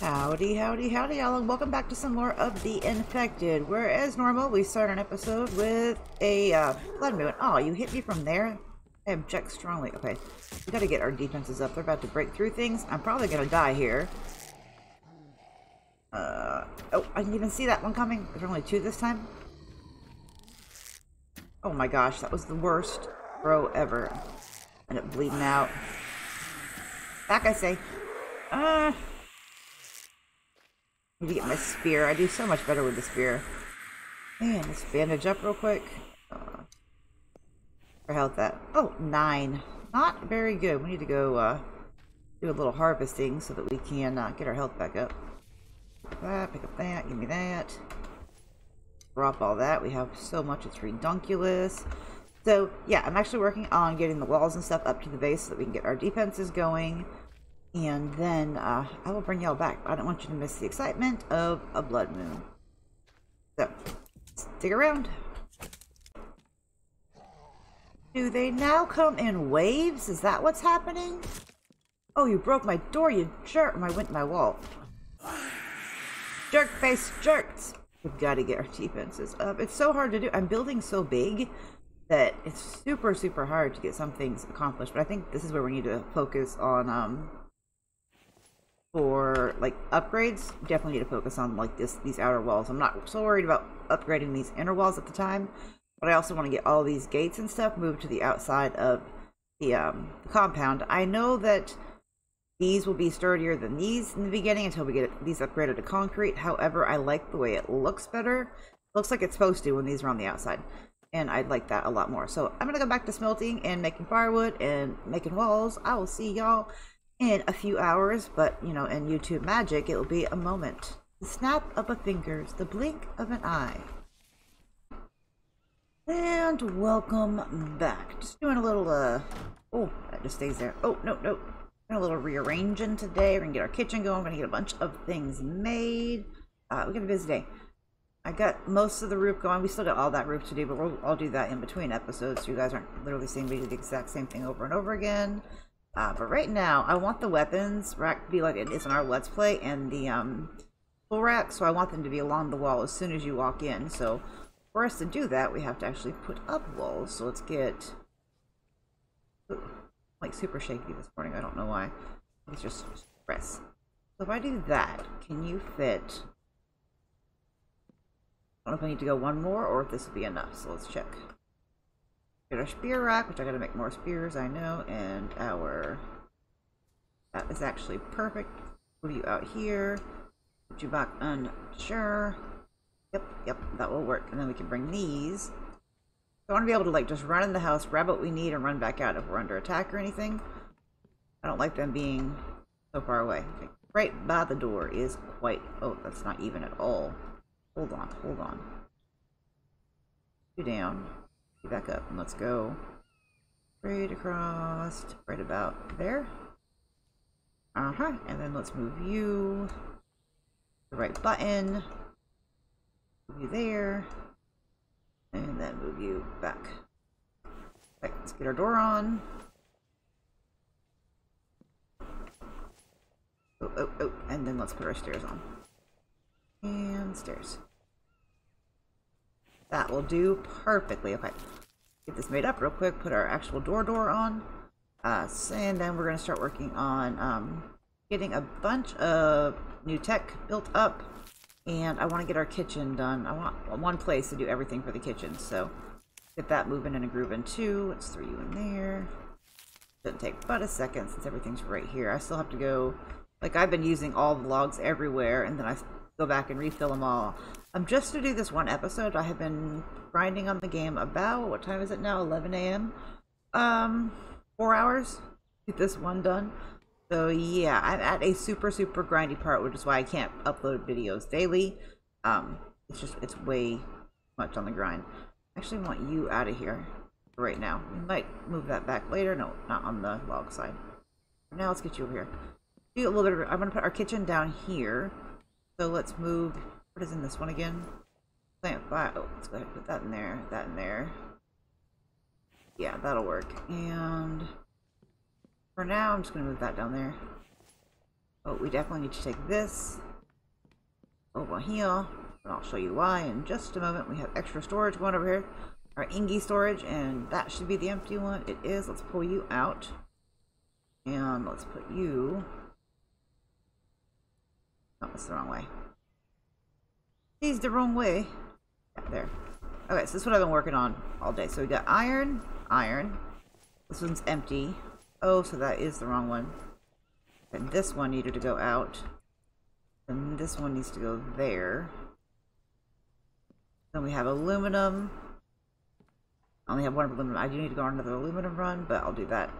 Howdy, howdy, howdy, y'all, and welcome back to some more of The Infected, where, as normal, we start an episode with a uh, blood moon. Oh, you hit me from there? I object strongly. Okay, we gotta get our defenses up. They're about to break through things. I'm probably gonna die here. Uh, oh, I didn't even see that one coming. There's only two this time. Oh my gosh, that was the worst throw ever. End up bleeding out. Back, I say. Uh... To get my spear. I do so much better with the spear. Man, let's bandage up real quick. Uh, for health that. Oh, nine. Not very good. We need to go uh, do a little harvesting so that we can uh, get our health back up. Pick up that, pick up that, give me that. Drop all that. We have so much, it's redunculous. So, yeah, I'm actually working on getting the walls and stuff up to the base so that we can get our defenses going. And then uh, I will bring y'all back. I don't want you to miss the excitement of a blood moon. So, stick around. Do they now come in waves? Is that what's happening? Oh, you broke my door, you jerk. I went my wall. Jerk face jerks. We've got to get our defenses up. It's so hard to do. I'm building so big that it's super, super hard to get some things accomplished. But I think this is where we need to focus on um, for like upgrades, definitely need to focus on like this these outer walls. I'm not so worried about upgrading these inner walls at the time, but I also want to get all these gates and stuff moved to the outside of the um, compound. I know that these will be sturdier than these in the beginning until we get these upgraded to concrete. However, I like the way it looks better. Looks like it's supposed to when these are on the outside. And I'd like that a lot more. So I'm going to go back to smelting and making firewood and making walls. I will see y'all in a few hours, but you know, in YouTube magic, it will be a moment. The snap of a fingers, the blink of an eye. And welcome back. Just doing a little, uh, oh, that just stays there. Oh, no, no. Doing a little rearranging today. We're gonna get our kitchen going. We're gonna get a bunch of things made. Uh, we got a busy day. I got most of the roof going. We still got all that roof to do, but we'll, I'll do that in between episodes so you guys aren't literally seeing me do the exact same thing over and over again. Uh, but right now, I want the weapons rack to be like it is in our Let's Play, and the um, full rack, so I want them to be along the wall as soon as you walk in. So for us to do that, we have to actually put up walls. So let's get... Ooh, like super shaky this morning, I don't know why. It's just stress. So if I do that, can you fit... I don't know if I need to go one more or if this will be enough, so let's check. Get our spear rack, which I gotta make more spears, I know, and our... That is actually perfect. Move you out here. Put you back unsure. Yep, yep, that will work. And then we can bring these. I want to be able to like just run in the house, grab what we need, and run back out if we're under attack or anything. I don't like them being so far away. Okay. Right by the door is quite... Oh, that's not even at all. Hold on, hold on. Two down back up and let's go right across, right about there. Uh-huh, and then let's move you, the right button, move you there, and then move you back. Let's get our door on. Oh, oh, oh, and then let's put our stairs on. And stairs. That will do perfectly. Okay. Get this made up real quick. Put our actual door door on. Uh, and then we're going to start working on um, getting a bunch of new tech built up. And I want to get our kitchen done. I want one place to do everything for the kitchen. So get that moving and a grooving too. Let's throw you in there. Doesn't take but a second since everything's right here. I still have to go... Like, I've been using all the logs everywhere, and then I go back and refill them all. Um, just to do this one episode, I have been grinding on the game about, what time is it now? 11 a.m. Um, four hours. Get this one done. So yeah, I'm at a super, super grindy part, which is why I can't upload videos daily. Um, it's just, it's way much on the grind. I actually want you out of here right now. We might move that back later. No, not on the log side. Now let's get you over here. Do a little bit of, I'm going to put our kitchen down here. So let's move what is in this one again? Plant five. Oh, let's go ahead and put that in there, that in there. Yeah, that'll work. And for now, I'm just going to move that down there. Oh, we definitely need to take this over here. And I'll show you why in just a moment. We have extra storage going over here. Our Ingi storage, and that should be the empty one. It is. Let's pull you out. And let's put you... Oh, that's the wrong way. He's the wrong way. There. Okay, so this is what I've been working on all day. So we got iron, iron. This one's empty. Oh, so that is the wrong one. And this one needed to go out. And this one needs to go there. Then we have aluminum. I only have one aluminum. I do need to go on another aluminum run, but I'll do that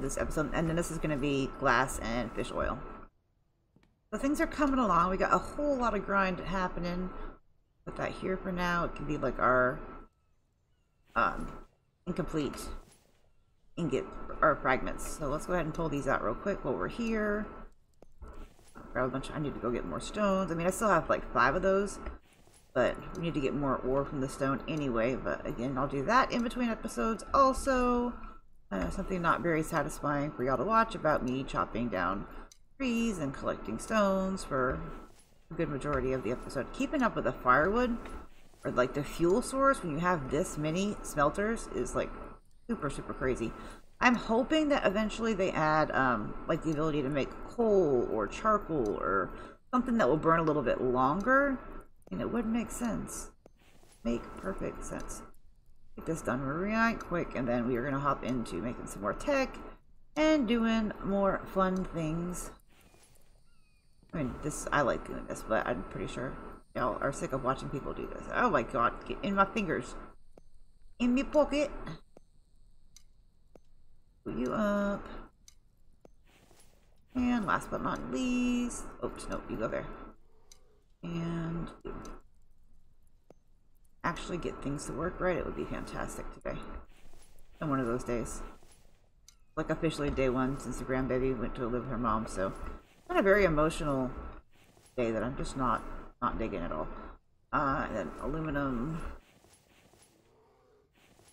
this episode. And then this is going to be glass and fish oil. So things are coming along. We got a whole lot of grind happening. Put that here for now. It can be like our um, incomplete ingot or fragments. So let's go ahead and pull these out real quick while we're here. Grab a bunch. I need to go get more stones. I mean, I still have like five of those, but we need to get more ore from the stone anyway. But again, I'll do that in between episodes. Also, uh, something not very satisfying for y'all to watch about me chopping down trees and collecting stones for a good majority of the episode. Keeping up with the firewood or like the fuel source when you have this many smelters is like super super crazy. I'm hoping that eventually they add um, like the ability to make coal or charcoal or something that will burn a little bit longer, and it would make sense. Make perfect sense. Get this done right quick, and then we are gonna hop into making some more tech and doing more fun things. I mean, this I like doing this, but I'm pretty sure y'all are sick of watching people do this. Oh my god, get in my fingers. In my pocket. Put you up. And last but not least, oops, nope, you go there. And actually get things to work right, it would be fantastic today. And one of those days. Like officially day one since the grandbaby went to live with her mom, so been a very emotional day that I'm just not not digging at all. Uh, and then aluminum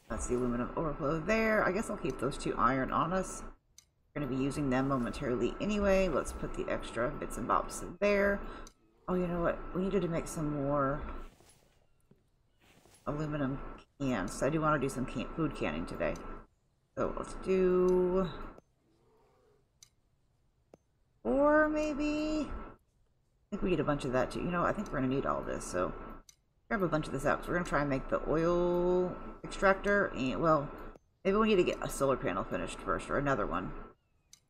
that's the aluminum overflow there. I guess I'll keep those two iron on us. We're going to be using them momentarily anyway. Let's put the extra bits and bobs there. Oh, you know what? We needed to make some more aluminum cans. I do want to do some can food canning today. So let's do... Or maybe... I think we need a bunch of that too. You know, I think we're going to need all this, so grab a bunch of this out. We're going to try and make the oil extractor. And, well, maybe we need to get a solar panel finished first, or another one.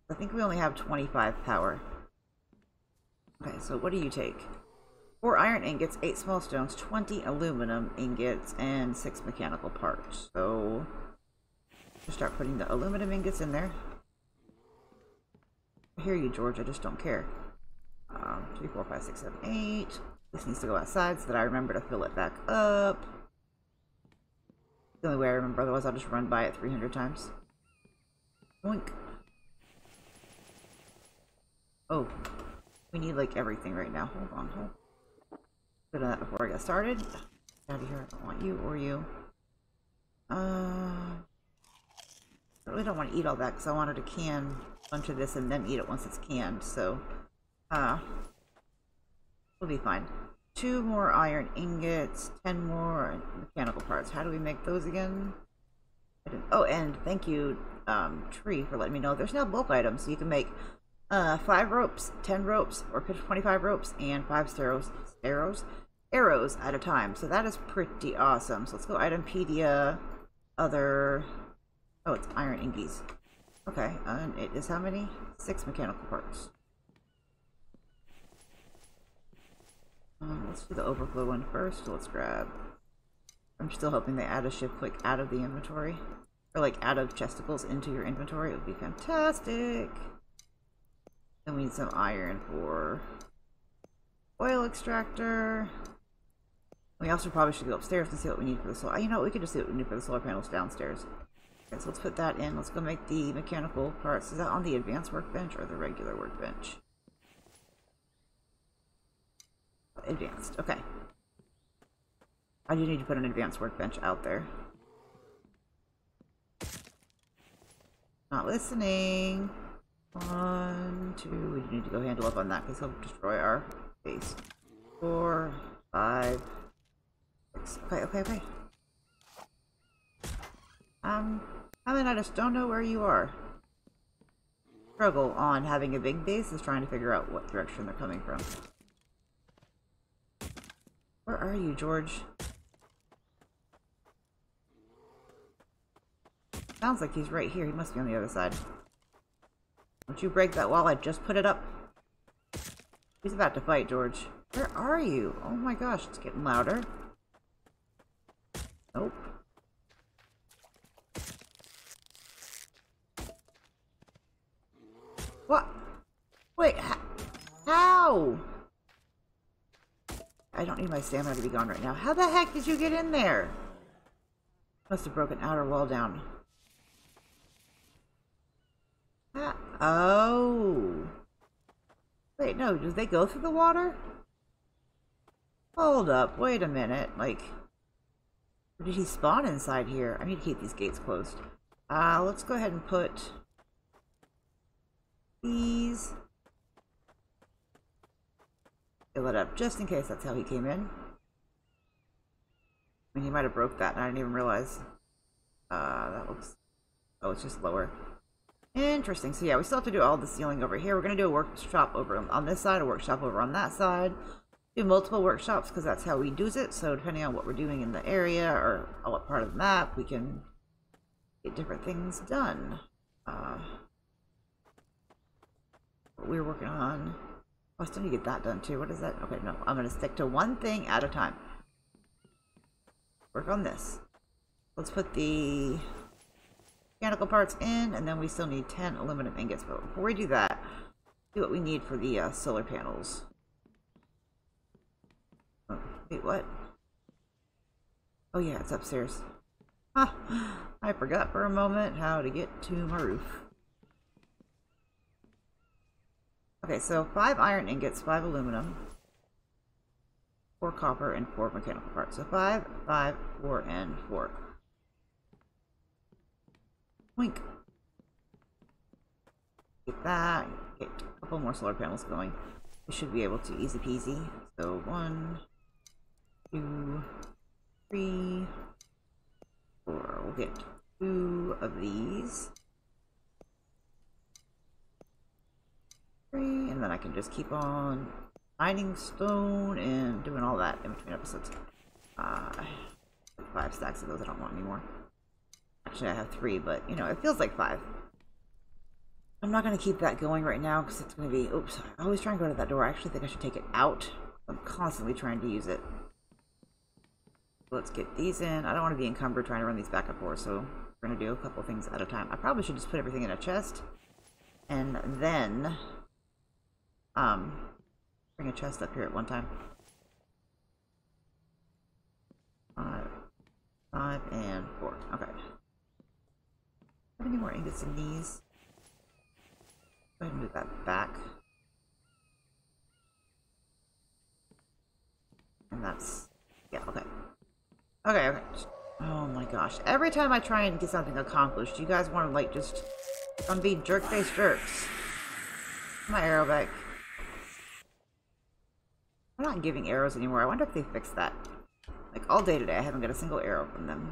I think we only have 25 power. Okay, so what do you take? 4 iron ingots, 8 small stones, 20 aluminum ingots, and 6 mechanical parts. So, we'll start putting the aluminum ingots in there. I hear you, George, I just don't care. Um, 3, 4, 5, 6, 7, 8. This needs to go outside so that I remember to fill it back up. The only way I remember, otherwise I'll just run by it 300 times. Boink. Oh, we need like everything right now. Hold on, hold. Have that before I got started. Out of here. I don't want you or you. Uh, I really don't want to eat all that because I wanted to can bunch of this and then eat it once it's canned. So, uh, we'll be fine. Two more iron ingots, ten more mechanical parts. How do we make those again? Oh, and thank you, um, Tree, for letting me know there's now bulk items, so you can make uh, five ropes, ten ropes, or 25 ropes, and five arrows, arrows, arrows at a time. So that is pretty awesome. So let's go itempedia, other, oh, it's iron ingies. Okay, and it is how many? Six mechanical parts. Um, let's do the overflow one first. Let's grab. I'm still hoping they add a shift click out of the inventory. Or like out of chesticles into your inventory. It would be fantastic. Then we need some iron for oil extractor. We also probably should go upstairs and see what we need for the solar. You know, we could just see what we need for the solar panels downstairs. So let's put that in. Let's go make the mechanical parts. Is that on the advanced workbench or the regular workbench? Advanced. Okay. I do need to put an advanced workbench out there. Not listening. One, two, we need to go handle up on that because he'll destroy our base. Four, five, six. Okay, okay, okay. Um, I mean, I just don't know where you are. Struggle on having a big base is trying to figure out what direction they're coming from. Where are you, George? Sounds like he's right here. He must be on the other side. Don't you break that wall. I just put it up. He's about to fight, George. Where are you? Oh my gosh, it's getting louder. Nope. What? Wait, how? I need my stamina to be gone right now. How the heck did you get in there? Must have broken outer wall down. Ah, oh. Wait, no, do they go through the water? Hold up, wait a minute, like... did he spawn inside here? I need to keep these gates closed. Uh, let's go ahead and put... These... Fill it up, just in case that's how he came in. I mean, he might have broke that and I didn't even realize. Uh, that looks... Oh, it's just lower. Interesting. So yeah, we still have to do all the ceiling over here. We're going to do a workshop over on this side, a workshop over on that side. Do multiple workshops because that's how we do it. So depending on what we're doing in the area or what part of the map, we can get different things done. Uh, what we're working on. I still need to get that done too. What is that? Okay, no. I'm going to stick to one thing at a time. Work on this. Let's put the mechanical parts in, and then we still need 10 aluminum ingots. But before we do that, see what we need for the uh, solar panels. Oh, wait, what? Oh yeah, it's upstairs. Huh, I forgot for a moment how to get to my roof. Okay, so five iron ingots, five aluminum, four copper, and four mechanical parts. So five, five, four, and four. Wink. Get that. Get a couple more solar panels going. We should be able to easy peasy. So one, two, three, four. We'll get two of these. Three, and then I can just keep on mining stone and doing all that in between episodes. Uh, five stacks of those I don't want anymore. Actually, I have three, but, you know, it feels like five. I'm not going to keep that going right now because it's going to be... Oops, I always try and go to that door. I actually think I should take it out. I'm constantly trying to use it. Let's get these in. I don't want to be encumbered trying to run these back and forth, so we're going to do a couple things at a time. I probably should just put everything in a chest. And then... Um... Bring a chest up here at one time. Five. Five and four. Okay have any more ingots in these? Go ahead and move that back. And that's, yeah, okay. Okay, okay. Oh my gosh. Every time I try and get something accomplished, you guys want to, like, just, I'm being jerk-faced jerks. My arrow back. I'm not giving arrows anymore. I wonder if they fixed that. Like, all day today, I haven't got a single arrow from them.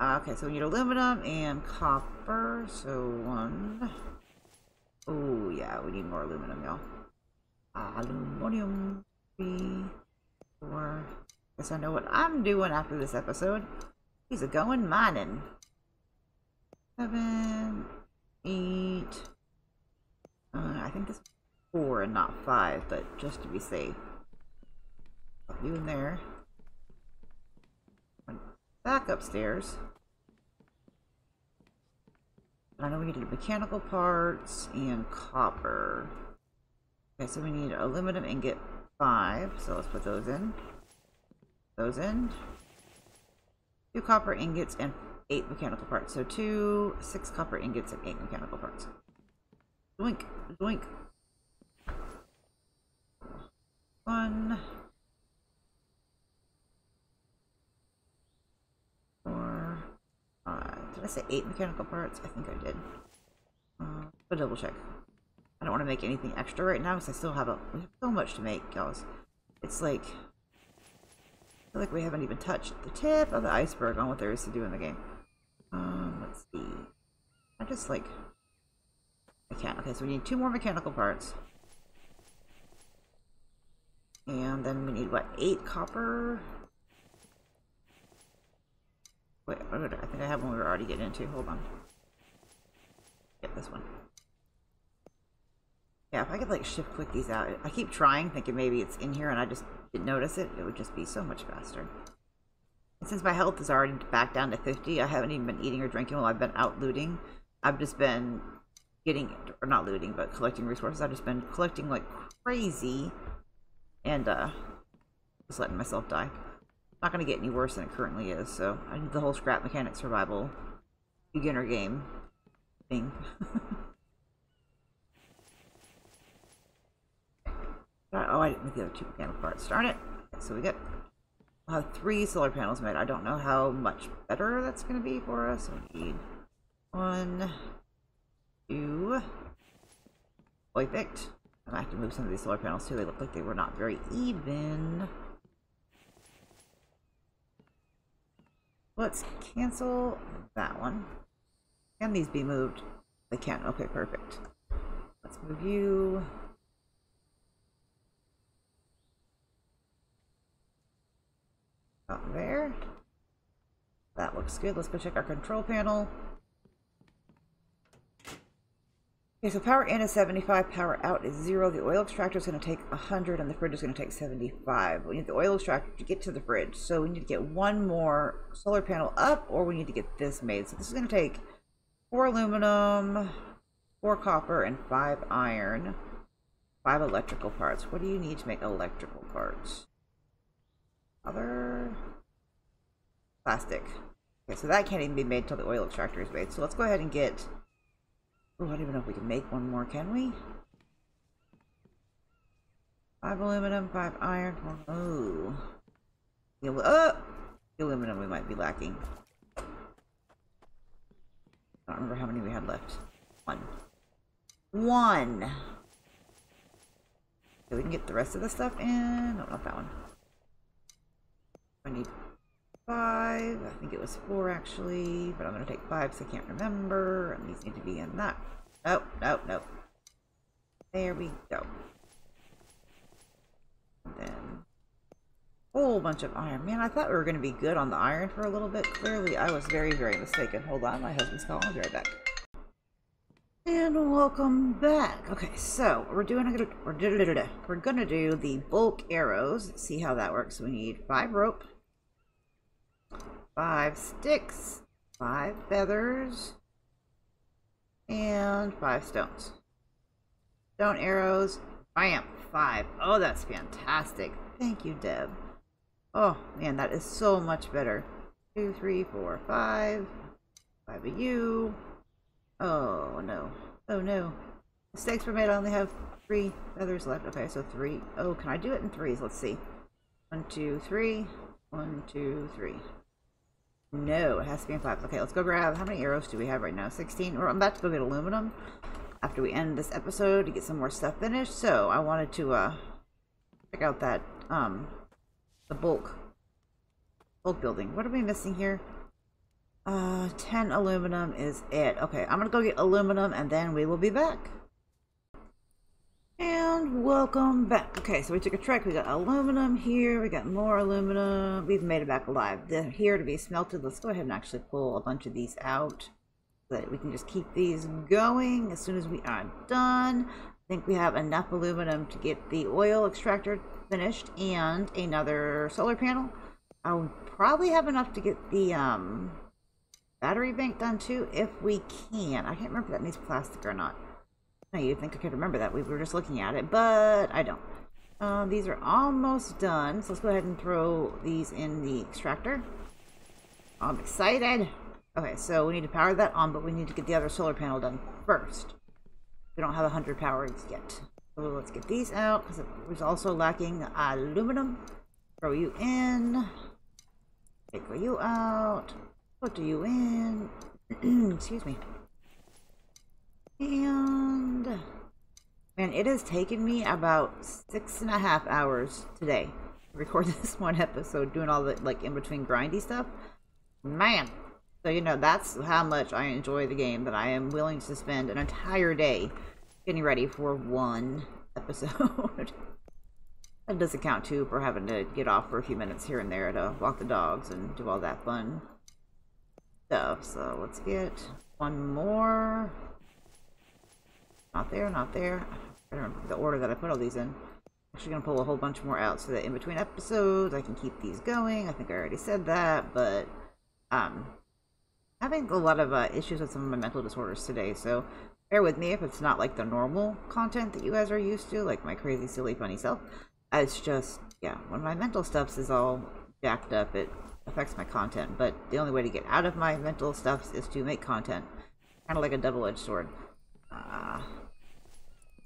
Uh, okay, so we need aluminum and copper. So one. Oh yeah, we need more aluminum, y'all. Aluminum. Three, four. Guess I know what I'm doing after this episode. He's a going mining. Seven, eight. Uh, I think this is four and not five, but just to be safe. Put you in there back upstairs. I know we need mechanical parts and copper. Okay, so we need aluminum ingot five, so let's put those in. Those in. Two copper ingots and eight mechanical parts. So two, six copper ingots and eight mechanical parts. Doink, doink. One. Four, five. Did I say eight mechanical parts? I think I did. Uh, I'll double check. I don't want to make anything extra right now because I still have a we have so much to make, guys. It's like I feel like we haven't even touched the tip of the iceberg on what there is to do in the game. Um, let's see. I just like I can't. Okay, so we need two more mechanical parts. And then we need what? Eight copper. Wait, I think I have one we were already getting into. Hold on. Get this one. Yeah, if I could like shift click these out. I keep trying, thinking maybe it's in here and I just didn't notice it. It would just be so much faster. And since my health is already back down to 50, I haven't even been eating or drinking while I've been out looting. I've just been getting, or not looting, but collecting resources. I've just been collecting like crazy and uh, just letting myself die. Not going to get any worse than it currently is, so I need the whole scrap mechanic survival beginner game thing. oh, I didn't make the other two mechanical parts. Darn it. So we get we'll have three solar panels made. I don't know how much better that's going to be for us. We need one, two. Perfect. I have to move some of these solar panels too. They look like they were not very even. Let's cancel that one. Can these be moved? They can. Okay, perfect. Let's move you. Up there. That looks good. Let's go check our control panel. Okay, so power in is 75, power out is 0. The oil extractor is going to take 100 and the fridge is going to take 75. We need the oil extractor to get to the fridge. So we need to get one more solar panel up or we need to get this made. So this is going to take 4 aluminum, 4 copper, and 5 iron. 5 electrical parts. What do you need to make electrical parts? Other... Plastic. Okay, so that can't even be made until the oil extractor is made. So let's go ahead and get Oh, I don't even know if we can make one more, can we? Five aluminum, five iron. Oh. The, the aluminum we might be lacking. I don't remember how many we had left. One. One! So we can get the rest of the stuff in. No, not that one. I need five. I think it was four actually, but I'm going to take five because I can't remember. And these need to be in that. Nope, nope, nope. There we go. And then a whole bunch of iron. Man, I thought we were going to be good on the iron for a little bit. Clearly, I was very, very mistaken. Hold on, my husband's calling. I'll be right back. And welcome back. Okay, so we're doing we're, we're gonna do the bulk arrows. See how that works. we need five rope, five sticks, five feathers, and five stones. Stone arrows, bam, five. Oh, that's fantastic. Thank you, Deb. Oh, man, that is so much better. Two, three, four, five. Five of you. Oh, no. Oh, no. Mistakes were made. I only have three feathers left. Okay, so three. Oh, can I do it in threes? Let's see. One, two, three. One, two, three. No, it has to be in five. Okay, let's go grab, how many arrows do we have right now? 16? I'm about to go get aluminum after we end this episode to get some more stuff finished. So I wanted to uh, check out that, um, the bulk, bulk building. What are we missing here? Uh, 10 aluminum is it. Okay, I'm gonna go get aluminum and then we will be back. And welcome back. Okay, so we took a trek. We got aluminum here. We got more aluminum. We've made it back alive. They're here to be smelted. Let's go ahead and actually pull a bunch of these out so that we can just keep these going as soon as we are done. I think we have enough aluminum to get the oil extractor finished and another solar panel. I'll probably have enough to get the um, battery bank done too if we can. I can't remember if that needs plastic or not. You'd think I could remember that. We were just looking at it, but I don't. Uh, these are almost done, so let's go ahead and throw these in the extractor. I'm excited. Okay, so we need to power that on, but we need to get the other solar panel done first. We don't have 100 powers yet. So let's get these out, because it was also lacking aluminum. Throw you in. Take you out. Put you in. Excuse me. And And it has taken me about six and a half hours today to record this one episode, doing all the like in between grindy stuff. Man. So you know that's how much I enjoy the game that I am willing to spend an entire day getting ready for one episode. that doesn't count too for having to get off for a few minutes here and there to walk the dogs and do all that fun stuff. So let's get one more. Not there, not there. I don't remember the order that I put all these in. I'm Actually gonna pull a whole bunch more out so that in between episodes I can keep these going. I think I already said that, but um having a lot of uh, issues with some of my mental disorders today, so bear with me if it's not like the normal content that you guys are used to, like my crazy, silly, funny self. It's just, yeah, when my mental stuff is all jacked up, it affects my content, but the only way to get out of my mental stuff is to make content. Kind of like a double-edged sword. Uh,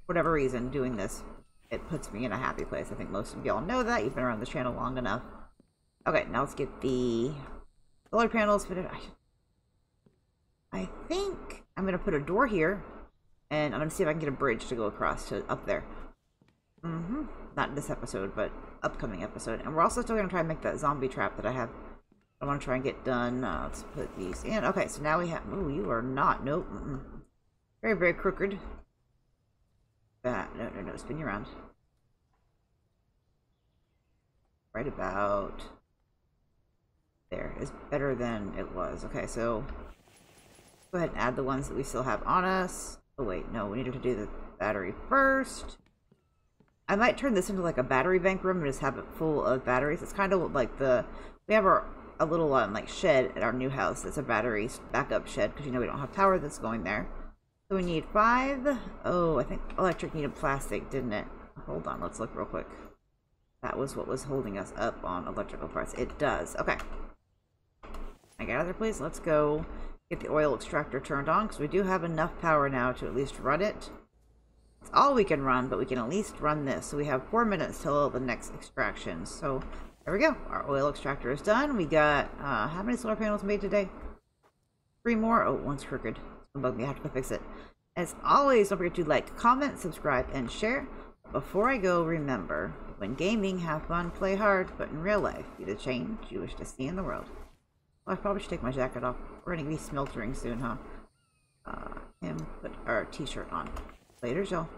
whatever reason, doing this, it puts me in a happy place. I think most of y'all know that. You've been around the channel long enough. Okay, now let's get the solar panels fitted. I think I'm going to put a door here, and I'm going to see if I can get a bridge to go across to up there. Mm-hmm. Not this episode, but upcoming episode. And we're also still going to try and make that zombie trap that I have. I want to try and get done. Uh, let's put these in. Okay, so now we have... Oh, you are not. Nope. Mm -mm. Very, very crooked that. No, no, no, spin you around. Right about there is better than it was. Okay, so go ahead and add the ones that we still have on us. Oh wait, no, we need to do the battery first. I might turn this into like a battery bank room and just have it full of batteries. It's kind of like the we have our a little um, like shed at our new house. It's a battery backup shed because you know we don't have power that's going there. So we need five. Oh, I think electric needed plastic, didn't it? Hold on, let's look real quick. That was what was holding us up on electrical parts. It does. Okay. I there, please. Let's go get the oil extractor turned on because we do have enough power now to at least run it. It's all we can run, but we can at least run this. So we have four minutes till the next extraction. So there we go. Our oil extractor is done. We got, uh, how many solar panels made today? Three more. Oh, one's crooked bug me. I have to fix it. As always, don't forget to like, comment, subscribe, and share. Before I go, remember, when gaming, have fun, play hard, but in real life, be the change you wish to see in the world. Well, I probably should take my jacket off. We're going to be smeltering soon, huh? Uh, and put our t-shirt on. Later, y'all.